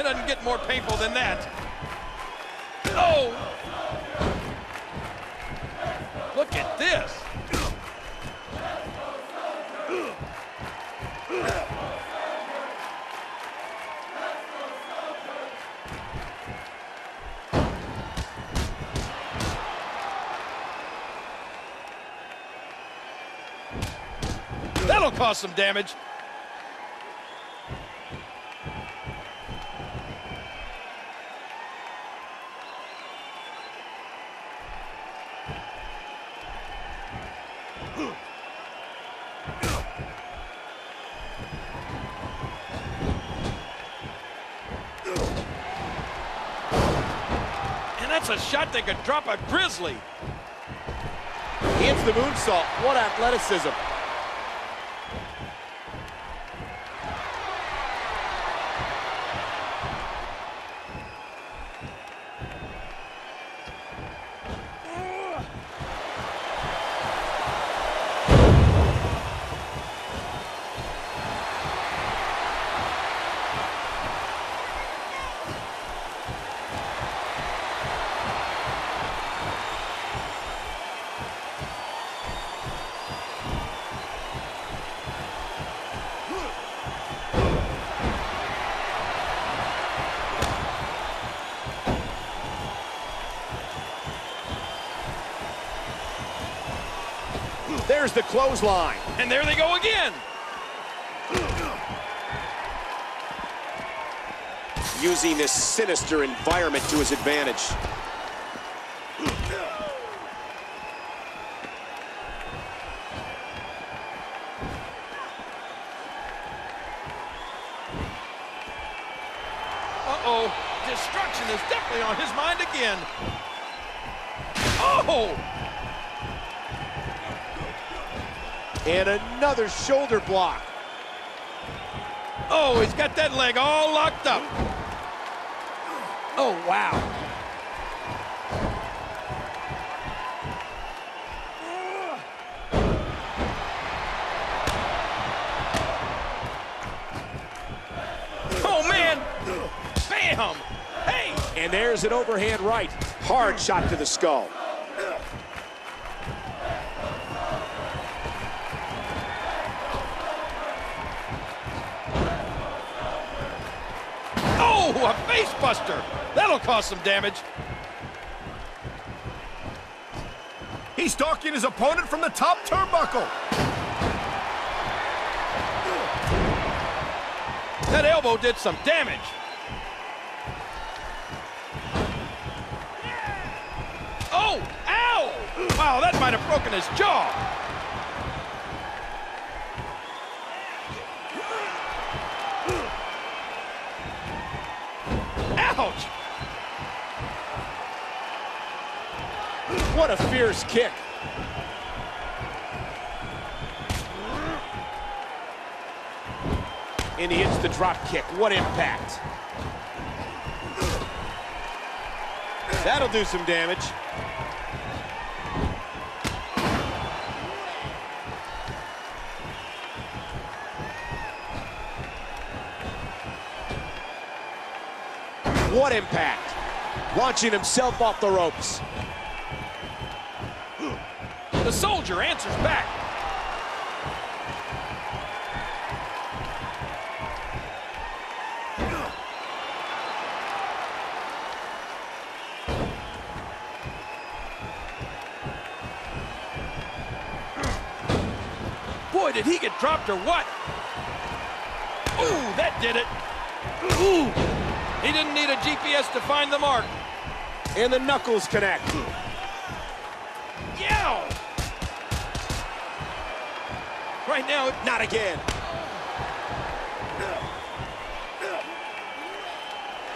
It doesn't get more painful than that. Oh! Look at this. That'll cause some damage. And that's a shot that could drop a grizzly. Hits the moonsault. What athleticism. There's the clothesline. And there they go again. Using this sinister environment to his advantage. Uh-oh. Destruction is definitely on his mind again. Oh! And another shoulder block. Oh, he's got that leg all locked up. Oh, wow. Oh, man. Bam. Hey. And there's an overhand right. Hard shot to the skull. Oh, a face buster. That'll cause some damage. He's stalking his opponent from the top turnbuckle. That elbow did some damage. Oh, ow! Wow, that might have broken his jaw. A fierce kick. And he hits the drop kick. What impact. That'll do some damage. What impact. Launching himself off the ropes. The soldier answers back. Boy, did he get dropped or what? Ooh, that did it. Ooh, he didn't need a GPS to find the mark. And the knuckles connect. Yow! Right now, Not again.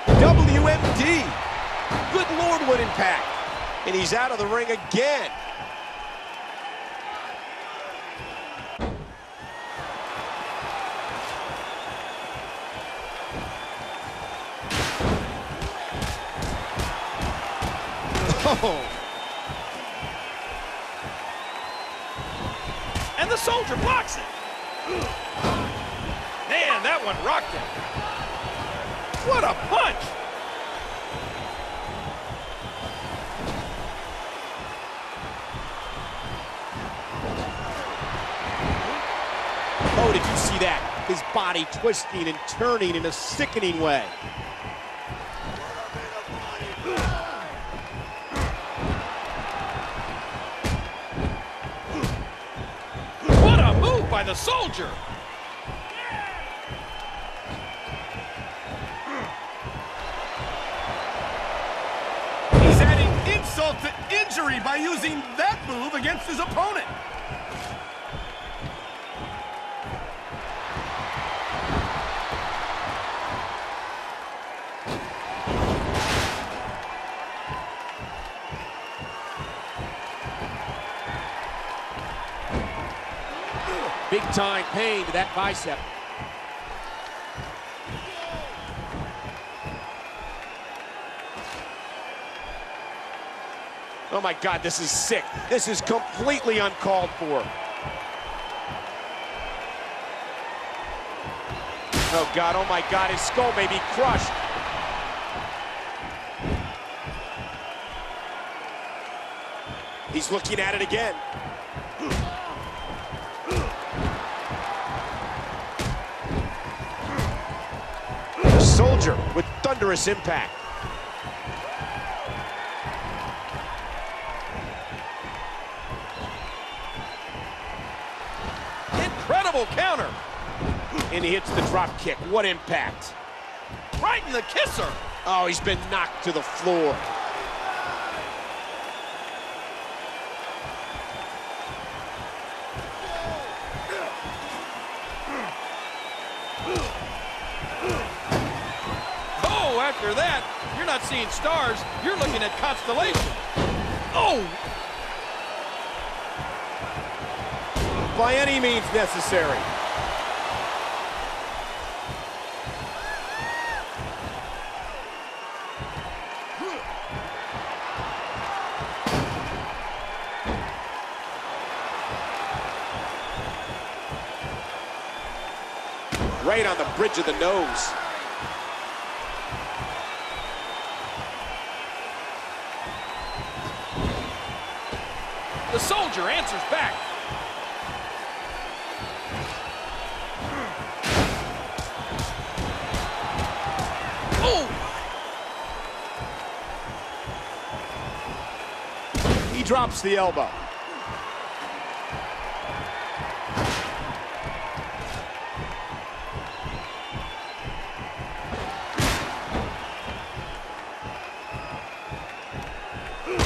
WMD. Good Lord, what impact. And he's out of the ring again. Oh, the soldier blocks it. Man, that one rocked him. What a punch! Oh, did you see that? His body twisting and turning in a sickening way. The soldier! He's adding insult to injury by using that move against his opponent. Time pain to that bicep. Oh my God, this is sick. This is completely uncalled for. Oh God, oh my God, his skull may be crushed. He's looking at it again. With thunderous impact. Incredible counter! And he hits the drop kick. What impact. Right in the kisser! Oh, he's been knocked to the floor. Oh, after that, you're not seeing stars, you're looking at constellations. Oh, By any means necessary. Right on the bridge of the nose. Answers back. Oh, He drops the elbow.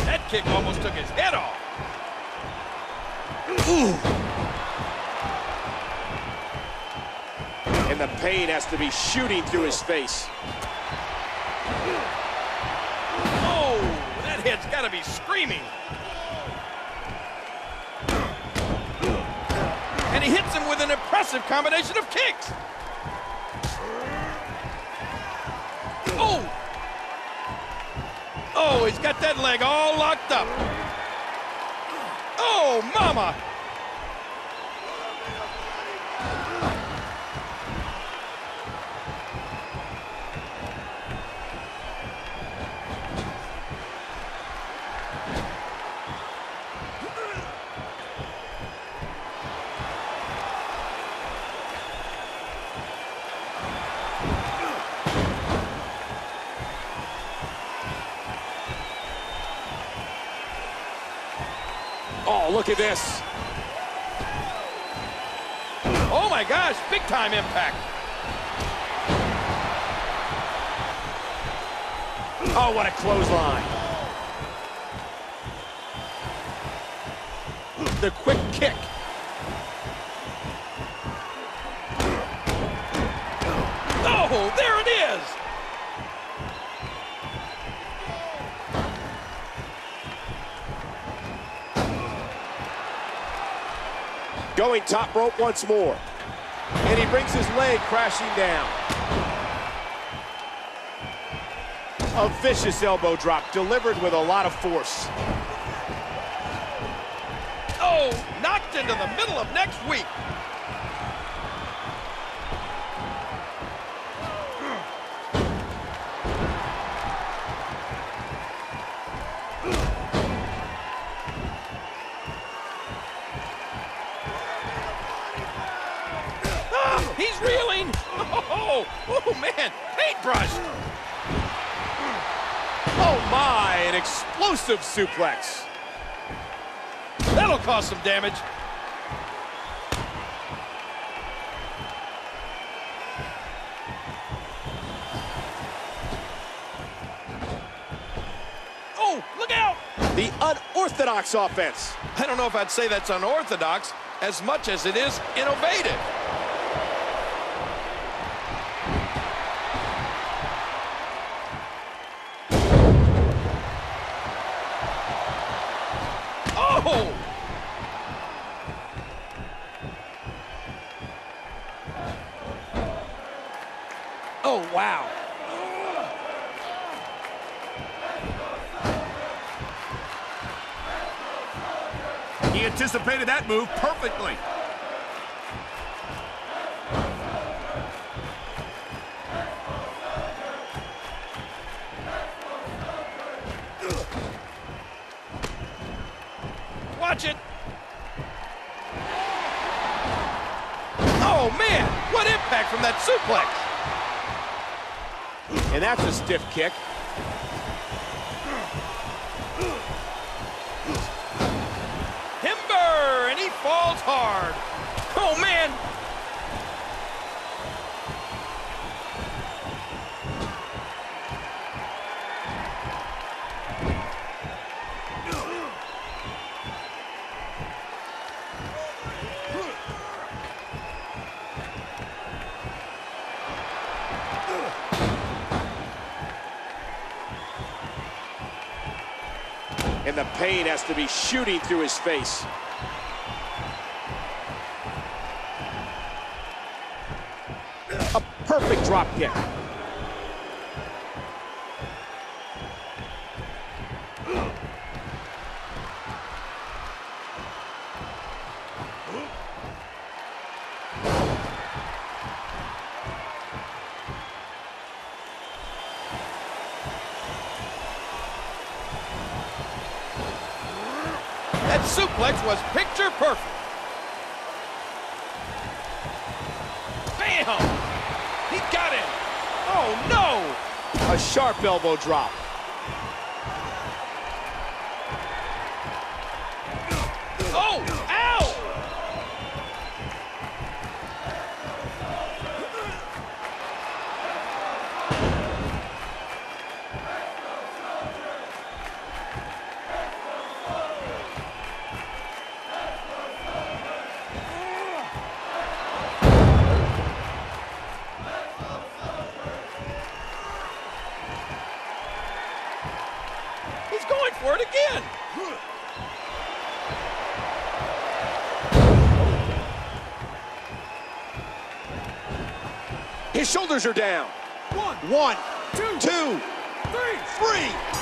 that kick almost took his head off. And the pain has to be shooting through his face. Oh, that head's got to be screaming. And he hits him with an impressive combination of kicks. Oh! Oh, he's got that leg all locked up. Oh, mama! Oh, look at this. Oh my gosh, big time impact. Oh, what a clothesline. The quick kick. Oh, there Going top rope once more. And he brings his leg crashing down. A vicious elbow drop delivered with a lot of force. Oh, knocked into the middle of next week. Explosive suplex. That'll cause some damage. Oh, look out! The unorthodox offense. I don't know if I'd say that's unorthodox as much as it is innovative. Wow. He anticipated that move perfectly. Watch it. Oh, man. What impact from that suplex. That's a stiff kick. Timber, and he falls hard. Oh, man. And the pain has to be shooting through his face. A perfect drop kick. Suplex was picture perfect. Bam! He got him. Oh, no! A sharp elbow drop. His shoulders are down. One, One, two, two, three. three.